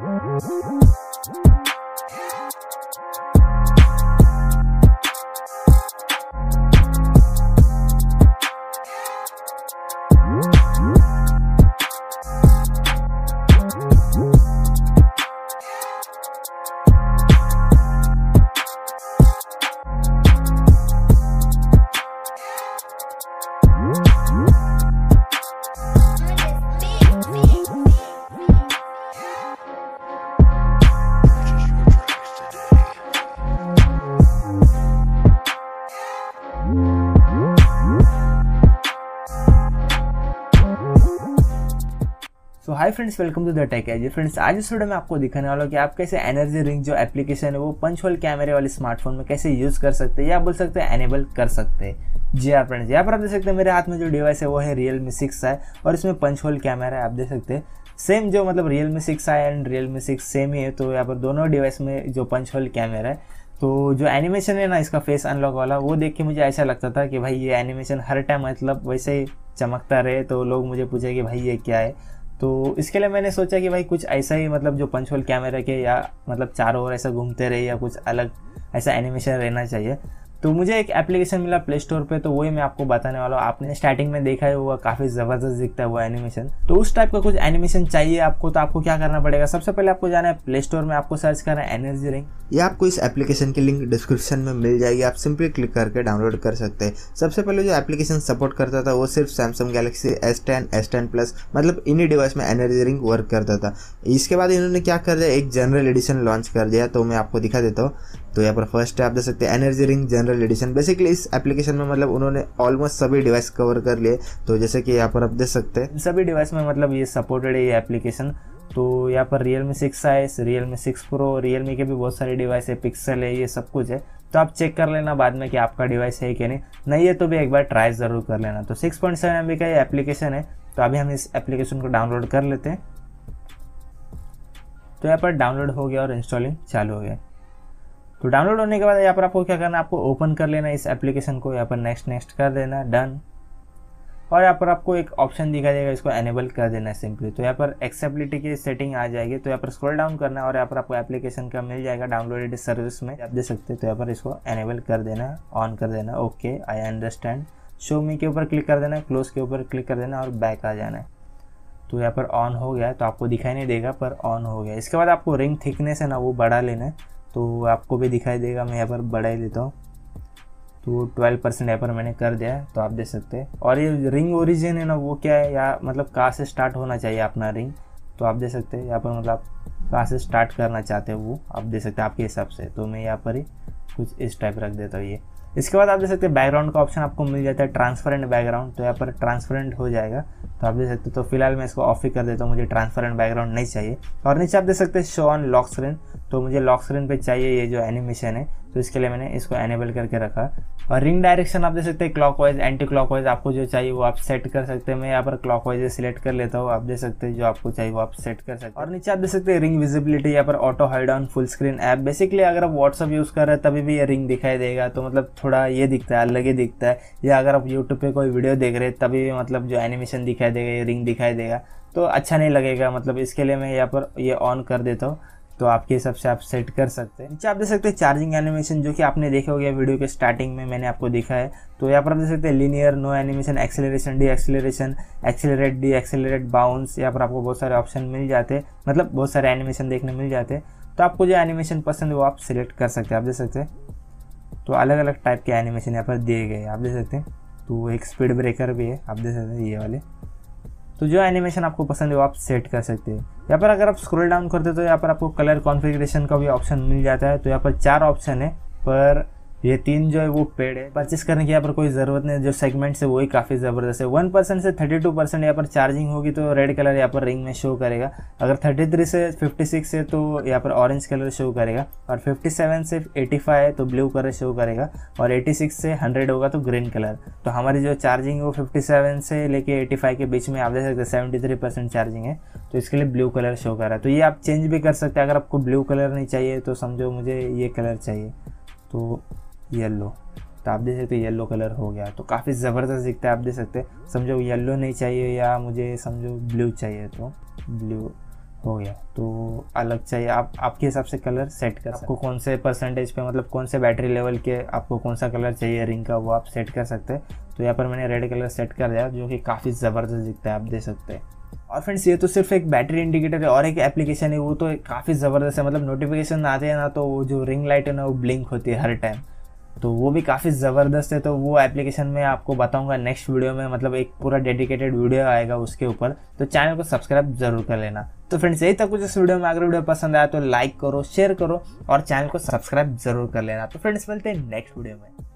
Yeah. So hi friends welcome to the tech age friends आज इस video में आपको दिखाने वाला कि आप कैसे एनर्जी रिंग जो एप्लीकेशन है, वो पंच होल कैमरे वाले स्मार्टफ़ोन में कैसे यूज़ कर सकते हैं या बोल सकते हैं एनेबल कर सकते हैं। जी हाँ फ्रेंड्स यहाँ पर आप देख सकते हैं मेरे हाथ में जो डिवाइस है, वो है रियल मी सिक्स है और इसमें पंच होल कैमरा है, आप देख सकते हैं। सेम जो मतलब रियल मी सिक्स है and Realme six same ही है तो यहाँ पर दोनों डिवाइस में जो पंच होल कैमरा है तो जो एनिमेशन है ना, इसका फेस अनलॉक वाला, वो देख के मुझे ऐसा लगता था कि भाई ये एनिमेशन हर टाइम मतलब वैसे ही चमकता रहे तो लोग मुझे पूछे कि भाई ये क्या है? तो इसके लिए मैंने सोचा कि भाई कुछ ऐसा ही मतलब जो पंच होल कैमरा के या मतलब चारों ओर ऐसा घूमते रहे या कुछ अलग ऐसा एनिमेशन रहना चाहिए। तो मुझे एक एप्लीकेशन मिला प्ले स्टोर पे तो वही मैं आपको बताने वाला हूँ। आपने स्टार्टिंग में देखा है वो काफ़ी ज़बरदस्त दिखता है वो एनिमेशन तो उस टाइप का कुछ एनिमेशन चाहिए आपको तो आपको क्या करना पड़ेगा? सबसे पहले आपको जाना है प्ले स्टोर में, आपको सर्च करना है एनर्जी रिंग ये आपको इस एप्लीकेशन की लिंक डिस्क्रिप्शन में मिल जाएगी। आप सिंपली क्लिक करके डाउनलोड कर सकते हैं। सबसे पहले जो एप्लीकेशन सपोर्ट करता था, वो सिर्फ़ Samsung Galaxy S ten S ten plus मतलब इन्हीं डिवाइस में एनर्जी रिंग वर्क करता था। इसके बाद इन्होंने क्या कर दिया? एक जनरल एडिशन लॉन्च कर दिया। तो मैं आपको दिखा देता हूँ। तो यहाँ पर फ़र्स्ट आप देख सकते हैं energy ring general edition basically इस एप्लीकेशन में मतलब उन्होंने ऑलमोस्ट सभी डिवाइस कवर कर लिए। तो जैसे कि यहाँ पर आप देख सकते हैं। सभी डिवाइस में मतलब ये सपोर्टेड है ये एप्लीकेशन तो यहाँ पर रियल मी सिक्स है Realme six pro Realme के भी बहुत सारे डिवाइस है पिक्सल है, ये सब कुछ है। तो आप चेक कर लेना बाद में कि आपका डिवाइस है कि नहीं। नहीं है तो भी एक बार ट्राई ज़रूर कर लेना। तो सिक्स पॉइंट सेवन एम का ये एप्लीकेशन है। तो अभी हम इस एप्लीकेशन को डाउनलोड कर लेते हैं। तो यहाँ पर डाउनलोड हो गया और इंस्टॉलिंग चालू हो गया। तो डाउनलोड होने के बाद यहाँ पर आपको क्या करना है? आपको ओपन कर लेना इस एप्लीकेशन को, यहाँ पर नेक्स्ट नेक्स्ट कर देना डन और यहाँ पर आपको एक ऑप्शन दिखाई देगा, इसको एनेबल कर देना है सिंपली तो यहाँ पर एक्सेबिलिटी की सेटिंग आ जाएगी तो यहाँ पर स्क्रॉल डाउन करना और यहाँ पर आपको एप्लीकेशन का मिल जाएगा डाउनलोडेड सर्विस में, आप दे सकते हैं। तो यहाँ पर इसको एनेबल कर देना ऑन कर देना okay I understand show me के ऊपर क्लिक कर देना क्लोज के ऊपर क्लिक कर देना और बैक आ जाना है। तो यहाँ पर ऑन हो गया तो आपको दिखाई नहीं देगा, पर ऑन हो गया इसके बाद आपको रिंग थिकनेस है ना, वो बढ़ा लेना है। तो आपको भी दिखाई देगा, मैं यहाँ पर बढ़ा ही लेता हूँ। तो ट्वेल्व परसेंट यहाँ पर मैंने कर दिया है तो आप देख सकते हैं। और ये रिंग ओरिजिन है ना, वो क्या है? या मतलब कहाँ से स्टार्ट होना चाहिए अपना रिंग तो आप देख सकते हैं, यहाँ पर मतलब कहाँ से स्टार्ट करना चाहते हो वो आप देख सकते हैं आपके हिसाब से। तो मैं यहाँ पर ही कुछ इस टाइप रख देता हूँ ये। इसके बाद आप देख सकते हैं बैकग्राउंड का ऑप्शन आपको मिल जाता है ट्रांसपेरेंट बैकग्राउंड तो यहाँ पर ट्रांसपेरेंट हो जाएगा। तो आप देख सकते हो तो फ़िलहाल मैं इसको ऑफ़ ही कर देता हूँ, मुझे ट्रांसपेरेंट बैकग्राउंड नहीं चाहिए। और नीचे आप देख सकते हैं शो ऑन लॉक स्क्रीन तो मुझे लॉक स्क्रीन पे चाहिए ये जो एनिमेशन है। तो इसके लिए मैंने इसको एनेबल करके रखा। और रिंग डायरेक्शन आप देख सकते हैं क्लॉकवाइज एंटी क्लॉकवाइज आपको जो चाहिए वो आप सेट कर सकते हैं। मैं यहाँ पर क्लॉक वाइज सिलेक्ट कर लेता हूँ, आप देख सकते हैं जो आपको चाहिए वो आप सेट कर सकते हैं। और नीचे आप देख सकते हैं रिंग विजिबिलिटी यहाँ पर auto hide on full screen app basically अगर आप व्हाट्सअप यूज़ कर रहे हैं, तभी भी ये रिंग दिखाई देगा। तो मतलब थोड़ा ये दिखता है, अलग ही दिखता है। या अगर आप यूट्यूब पर कोई वीडियो देख रहे हैं, तभी भी मतलब जो एनिमेशन दिखाई देगा, ये रिंग दिखाई देगा। तो अच्छा नहीं लगेगा मतलब इसके लिए मैं यहाँ पर ये ऑन कर देता हूँ। तो आपके हिसाब से आप सेट कर सकते हैं। नीचे आप देख सकते हैं चार्जिंग एनिमेशन जो कि आपने देखे होगा वीडियो के स्टार्टिंग में मैंने आपको देखा है। तो यहाँ पर आप देख सकते हैं linear no animation acceleration deceleration accelerate decelerate bounce यहाँ पर आपको बहुत सारे ऑप्शन मिल जाते हैं। मतलब बहुत सारे एनिमेशन देखने मिल जाते हैं। तो आपको जो एनिमेशन पसंद है वो आप सिलेक्ट कर सकते हैं। आप देख सकते हैं। तो अलग अलग टाइप के एनिमेशन यहाँ पर दिए गए आप देख सकते हैं। तो एक स्पीड ब्रेकर भी है। आप देख सकते हैं ये वाले। तो जो एनिमेशन आपको पसंद है वो आप सेट कर सकते हैं। यहाँ पर अगर आप स्क्रॉल डाउन करते तो यहाँ पर आपको कलर कॉन्फ़िगरेशन का भी ऑप्शन मिल जाता है। तो यहाँ पर चार ऑप्शन है पर ये तीन जो है वो पेड है। परचेस करने की यहाँ पर कोई ज़रूरत नहीं जो सेगमेंट्स है वही काफ़ी ज़बरदस्त है। वन परसेंट से थर्टी टू परसेंट यहाँ पर चार्जिंग होगी तो रेड कलर यहाँ पर रिंग में शो करेगा। अगर थर्टी थ्री से फिफ्टी सिक्स है तो यहाँ पर ऑरेंज कलर शो करेगा। और फिफ्टी सेवन से एटी फाइव है तो ब्लू कलर शो करेगा। और एटी सिक्स से हंड्रेड होगा तो ग्रीन कलर तो हमारी जो चार्जिंग है वो फिफ्टी सेवन से लेके एटी फाइव के बीच में आप देख सकते हैं सेवेंटी थ्री परसेंट चार्जिंग है। तो इसके लिए ब्लू कलर शो कर। रहा है तो ये आप चेंज भी कर सकते हैं। अगर आपको ब्लू कलर नहीं चाहिए तो समझो मुझे ये कलर चाहिए। तो येलो। तो आप देख सकते हैं येलो कलर हो गया। तो काफ़ी ज़बरदस्त दिखता है, आप देख सकते हैं। समझो येलो नहीं चाहिए या मुझे समझो ब्लू चाहिए तो ब्लू हो गया। तो अलग चाहिए। आप, आपके हिसाब से कलर सेट कर आपको कौन से परसेंटेज पे मतलब कौन से बैटरी लेवल के आपको कौन सा कलर चाहिए रिंग का, वो आप सेट कर सकते हैं। तो यहाँ पर मैंने रेड कलर सेट कर दिया, जो कि काफ़ी ज़बरदस्त दिखता है, आप देख सकते हैं। और फ्रेंड्स ये तो सिर्फ़ एक बैटरी इंडिकेटर है, और एक एप्लीकेशन है, वो तो काफ़ी ज़बरदस्त है। मतलब नोटिफिकेशन आते हैं ना तो वो जो रिंग लाइट है ना, वो ब्लिंक होती है हर टाइम तो वो भी काफ़ी ज़बरदस्त है तो वो एप्लीकेशन मैं आपको बताऊँगा नेक्स्ट वीडियो में मतलब एक पूरा डेडिकेटेड वीडियो आएगा उसके ऊपर। तो चैनल को सब्सक्राइब ज़रूर कर लेना। तो फ्रेंड्स यही तक कुछ इस वीडियो में। अगर वीडियो पसंद आया तो लाइक करो शेयर करो और चैनल को सब्सक्राइब ज़रूर कर लेना। तो फ्रेंड्स मिलते हैं नेक्स्ट वीडियो में।